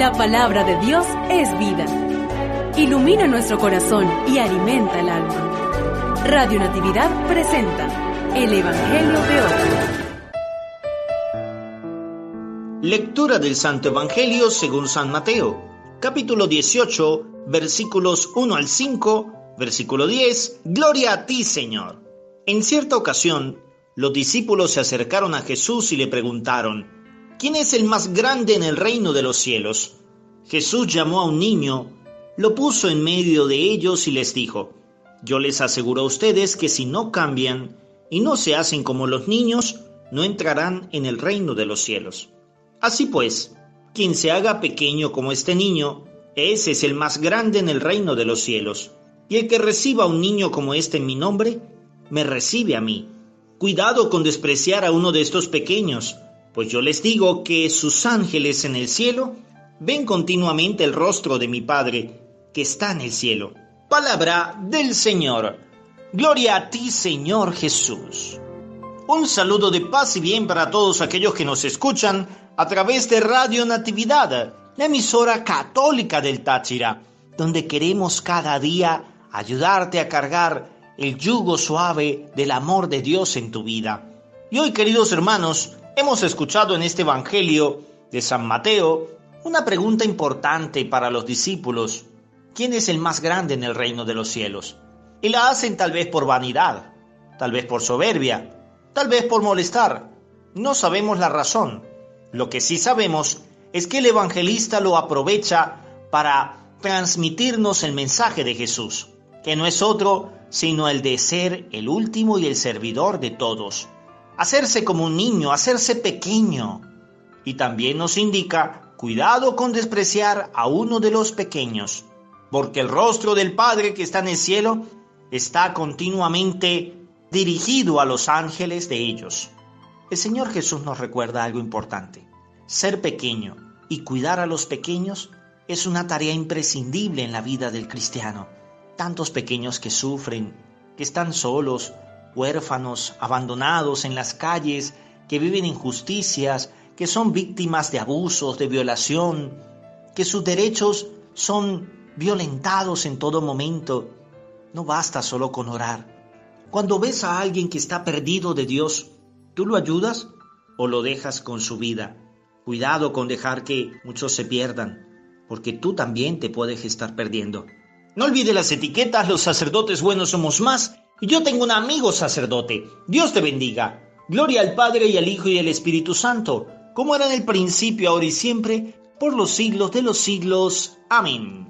La palabra de Dios es vida. Ilumina nuestro corazón y alimenta el alma. Radio Natividad presenta el Evangelio de hoy. Lectura del Santo Evangelio según San Mateo, capítulo 18, versículos 1 al 5, versículo 10. Gloria a ti, Señor. En cierta ocasión, los discípulos se acercaron a Jesús y le preguntaron, ¿quién es el más grande en el reino de los cielos? Jesús llamó a un niño, lo puso en medio de ellos y les dijo, yo les aseguro a ustedes que si no cambian y no se hacen como los niños, no entrarán en el reino de los cielos. Así pues, quien se haga pequeño como este niño, ese es el más grande en el reino de los cielos. Y el que reciba a un niño como este en mi nombre, me recibe a mí. Cuidado con despreciar a uno de estos pequeños, pues yo les digo que sus ángeles en el cielo ven continuamente el rostro de mi Padre que está en el cielo. Palabra del Señor. Gloria a ti, Señor Jesús. Un saludo de paz y bien para todos aquellos que nos escuchan a través de Radio Natividad, la emisora católica del Táchira, donde queremos cada día ayudarte a cargar el yugo suave del amor de Dios en tu vida. Y hoy, queridos hermanos, Hemos escuchado en este Evangelio de San Mateo una pregunta importante para los discípulos. ¿Quién es el más grande en el reino de los cielos? Y la hacen tal vez por vanidad, tal vez por soberbia, tal vez por molestar. No sabemos la razón. Lo que sí sabemos es que el evangelista lo aprovecha para transmitirnos el mensaje de Jesús, que no es otro sino el de ser el último y el servidor de todos hacerse como un niño, hacerse pequeño. Y también nos indica, cuidado con despreciar a uno de los pequeños, porque el rostro del Padre que está en el cielo está continuamente dirigido a los ángeles de ellos. El Señor Jesús nos recuerda algo importante. Ser pequeño y cuidar a los pequeños es una tarea imprescindible en la vida del cristiano. Tantos pequeños que sufren, que están solos, huérfanos, abandonados en las calles, que viven injusticias, que son víctimas de abusos, de violación, que sus derechos son violentados en todo momento. No basta solo con orar. Cuando ves a alguien que está perdido de Dios, ¿tú lo ayudas o lo dejas con su vida? Cuidado con dejar que muchos se pierdan, porque tú también te puedes estar perdiendo. No olvide las etiquetas, los sacerdotes buenos somos más yo tengo un amigo sacerdote. Dios te bendiga. Gloria al Padre y al Hijo y al Espíritu Santo, como era en el principio, ahora y siempre, por los siglos de los siglos. Amén.